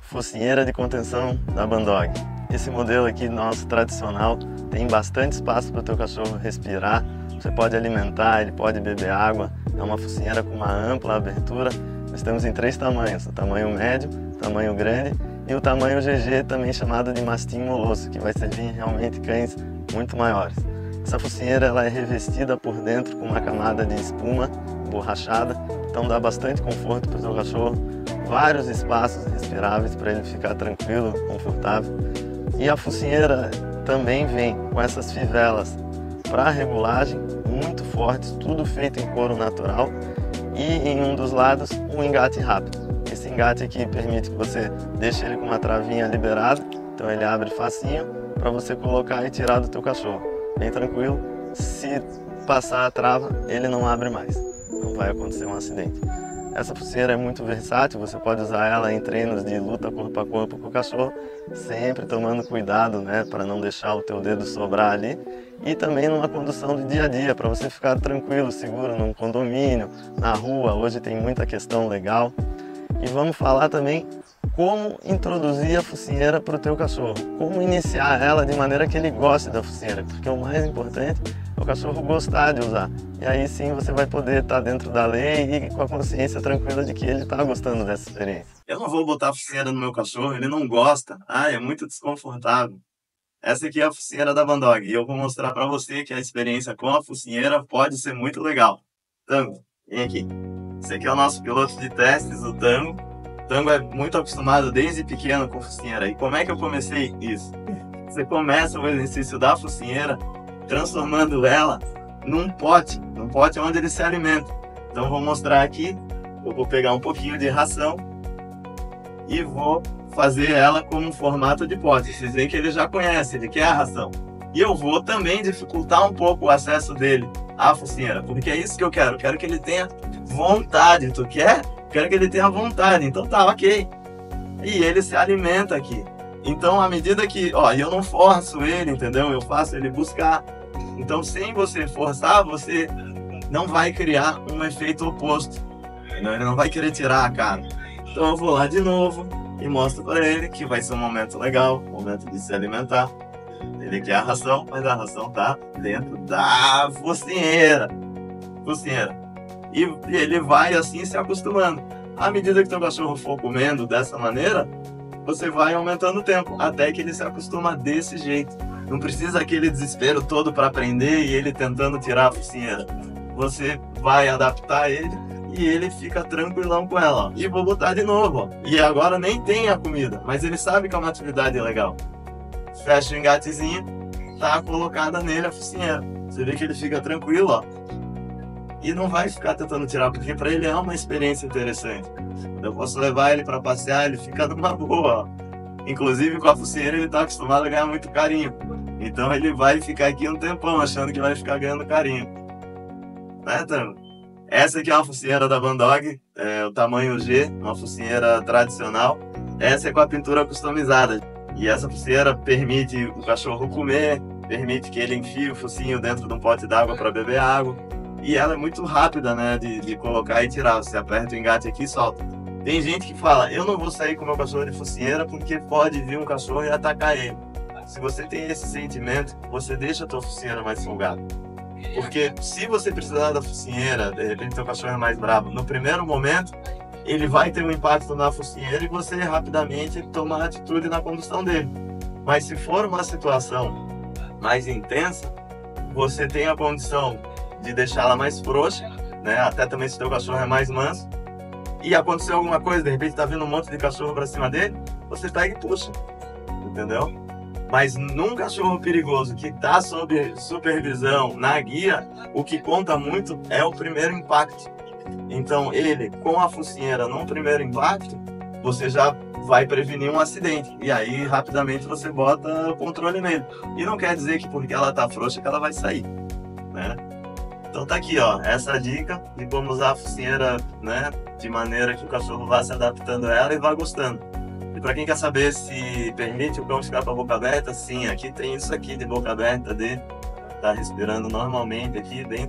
focinheira de contenção da Bandog. Esse modelo aqui nosso tradicional tem bastante espaço para o teu cachorro respirar, você pode alimentar, ele pode beber água, é uma focinheira com uma ampla abertura. Nós temos em três tamanhos, o tamanho médio, o tamanho grande e o tamanho GG, também chamado de mastim molosso, que vai servir realmente cães muito maiores. Essa focinheira ela é revestida por dentro com uma camada de espuma borrachada, então dá bastante conforto para o seu cachorro, vários espaços respiráveis para ele ficar tranquilo, confortável. E a focinheira também vem com essas fivelas para regulagem, muito fortes, tudo feito em couro natural e em um dos lados um engate rápido. Esse engate aqui permite que você deixe ele com uma travinha liberada, então ele abre facinho para você colocar e tirar do teu cachorro. Bem tranquilo, se passar a trava ele não abre mais, não vai acontecer um acidente. Essa pulseira é muito versátil, você pode usar ela em treinos de luta corpo a corpo com o cachorro, sempre tomando cuidado né, para não deixar o teu dedo sobrar ali. E também numa condução de dia a dia, para você ficar tranquilo, seguro num condomínio, na rua, hoje tem muita questão legal. E vamos falar também como introduzir a focinheira para o teu cachorro, como iniciar ela de maneira que ele goste da focinheira, porque o mais importante o cachorro gostar de usar. E aí sim você vai poder estar dentro da lei e com a consciência tranquila de que ele está gostando dessa experiência. Eu não vou botar a focinheira no meu cachorro, ele não gosta, ah, é muito desconfortável. Essa aqui é a focinheira da Bandog e eu vou mostrar para você que a experiência com a focinheira pode ser muito legal. Tango, vem aqui. Esse aqui é o nosso piloto de testes, o Tango. O Tango é muito acostumado desde pequeno com focinheira. E como é que eu comecei isso? Você começa o exercício da focinheira transformando ela num pote, num pote onde ele se alimenta. Então vou mostrar aqui, eu vou pegar um pouquinho de ração e vou fazer ela como um formato de pote. Vocês veem que ele já conhece, ele quer a ração. E eu vou também dificultar um pouco o acesso dele à focinheira, porque é isso que eu quero. Eu quero que ele tenha vontade. Tu quer? quero que ele tenha vontade. Então tá, ok. E ele se alimenta aqui. Então, à medida que, ó, eu não forço ele, entendeu? Eu faço ele buscar. Então, sem você forçar, você não vai criar um efeito oposto. Ele não vai querer tirar a cara. Então, eu vou lá de novo, e mostro para ele que vai ser um momento legal, um momento de se alimentar. Ele quer a ração, mas a ração tá dentro da focinheira. Focinheira. E ele vai assim se acostumando. À medida que teu cachorro for comendo dessa maneira, você vai aumentando o tempo, até que ele se acostuma desse jeito. Não precisa aquele desespero todo para aprender e ele tentando tirar a focinheira. Você vai adaptar ele e ele fica tranquilão com ela. Ó. E vou botar de novo. Ó. E agora nem tem a comida, mas ele sabe que é uma atividade legal. Fecha o engatezinho, tá colocada nele a focinheira. Você vê que ele fica tranquilo, ó. E não vai ficar tentando tirar, porque para ele é uma experiência interessante. Eu posso levar ele para passear, ele fica numa boa, ó. Inclusive com a focinheira ele tá acostumado a ganhar muito carinho. Então ele vai ficar aqui um tempão achando que vai ficar ganhando carinho. Né, Tamo? Essa aqui é uma focinheira da Van Dog, é o tamanho G, uma focinheira tradicional. Essa é com a pintura customizada. E essa focinheira permite o cachorro comer, permite que ele enfie o focinho dentro de um pote d'água para beber água. E ela é muito rápida, né, de, de colocar e tirar. Você aperta o engate aqui e solta. Tem gente que fala, eu não vou sair com meu cachorro de focinheira porque pode vir um cachorro e atacar ele. Se você tem esse sentimento, você deixa a tua focinheira mais folgada. Porque se você precisar da focinheira, de repente seu cachorro é mais bravo, no primeiro momento ele vai ter um impacto na focinheira e você rapidamente toma atitude na condução dele. Mas se for uma situação mais intensa, você tem a condição de deixá-la mais frouxa, né? Até também se seu cachorro é mais manso. E aconteceu alguma coisa, de repente tá vindo um monte de cachorro para cima dele, você pega e puxa. Entendeu? Mas num cachorro perigoso que está sob supervisão, na guia, o que conta muito é o primeiro impacto. Então, ele com a focinheira num primeiro impacto, você já vai prevenir um acidente. E aí, rapidamente, você bota o controle nele. E não quer dizer que porque ela tá frouxa que ela vai sair, né? Então tá aqui, ó, essa dica de como usar a focinheira, né, de maneira que o cachorro vá se adaptando a ela e vá gostando. E para quem quer saber se permite o cão ficar com a boca aberta, sim, aqui tem isso aqui de boca aberta dele. Tá respirando normalmente aqui, bem